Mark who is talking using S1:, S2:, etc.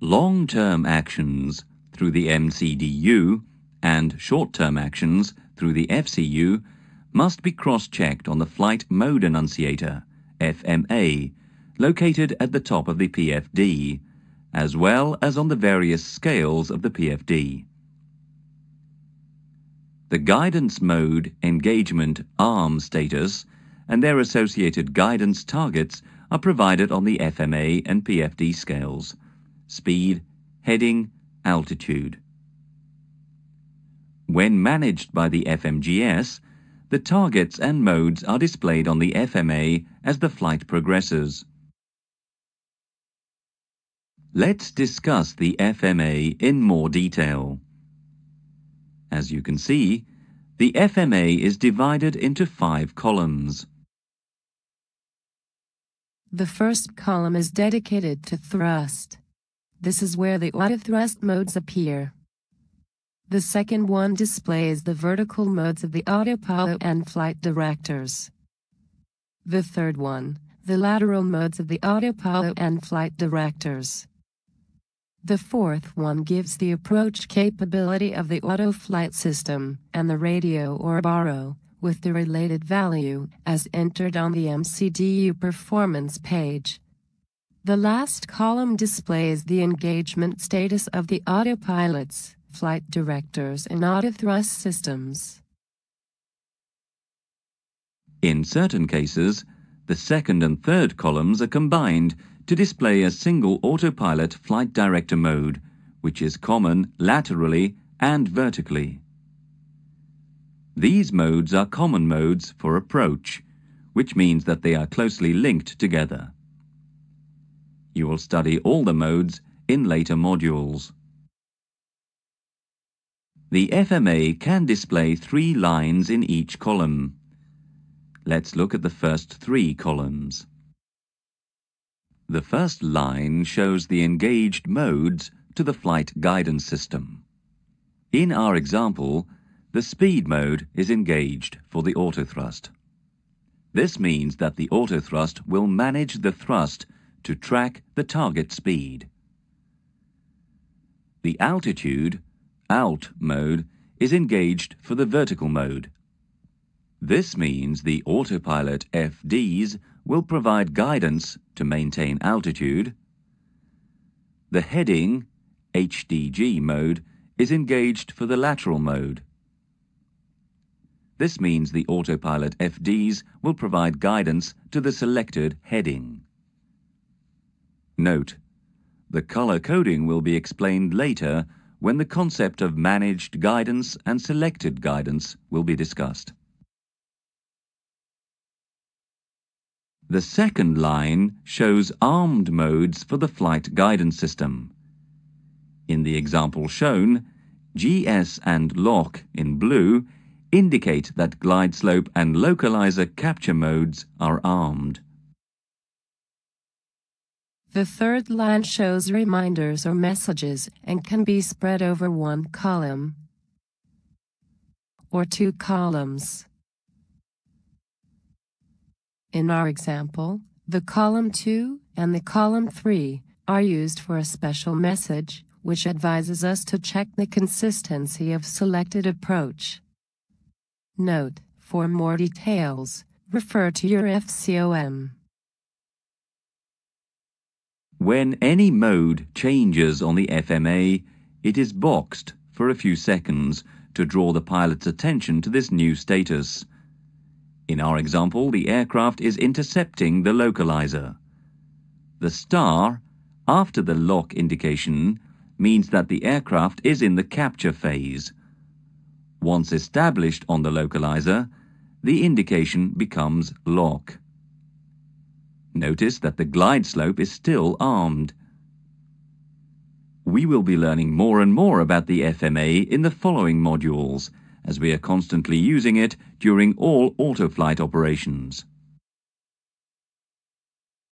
S1: Long-term actions through the MCDU and short-term actions through the FCU must be cross-checked on the Flight Mode Annunciator, FMA, located at the top of the PFD, as well as on the various scales of the PFD. The guidance mode engagement ARM status and their associated guidance targets are provided on the FMA and PFD scales speed, heading, altitude. When managed by the FMGS, the targets and modes are displayed on the FMA as the flight progresses. Let's discuss the FMA in more detail. As you can see, the FMA is divided into five columns.
S2: The first column is dedicated to thrust. This is where the auto thrust modes appear. The second one displays the vertical modes of the autopilot and flight directors. The third one, the lateral modes of the autopilot and flight directors. The fourth one gives the approach capability of the auto flight system and the radio or baro with the related value as entered on the MCDU performance page. The last column displays the engagement status of the autopilots, flight directors and auto thrust systems.
S1: In certain cases, the second and third columns are combined to display a single autopilot flight director mode, which is common laterally and vertically. These modes are common modes for approach, which means that they are closely linked together. You will study all the modes in later modules. The FMA can display three lines in each column. Let's look at the first three columns. The first line shows the engaged modes to the flight guidance system. In our example, the speed mode is engaged for the autothrust. This means that the autothrust will manage the thrust to track the target speed. The altitude, ALT mode, is engaged for the vertical mode. This means the autopilot FDs will provide guidance to maintain altitude. The heading, HDG mode, is engaged for the lateral mode. This means the autopilot FDs will provide guidance to the selected heading. Note, the color coding will be explained later when the concept of managed guidance and selected guidance will be discussed. The second line shows armed modes for the flight guidance system. In the example shown, GS and LOC in blue indicate that glide slope and localizer capture modes are armed.
S2: The third line shows reminders or messages and can be spread over one column or two columns. In our example, the column 2 and the column 3 are used for a special message, which advises us to check the consistency of selected approach. Note, for more details, refer to your FCOM.
S1: When any mode changes on the FMA, it is boxed for a few seconds to draw the pilot's attention to this new status. In our example, the aircraft is intercepting the localizer. The star, after the LOC indication, means that the aircraft is in the capture phase. Once established on the localizer, the indication becomes LOC. Notice that the glide slope is still armed. We will be learning more and more about the FMA in the following modules, as we are constantly using it during all autoflight operations.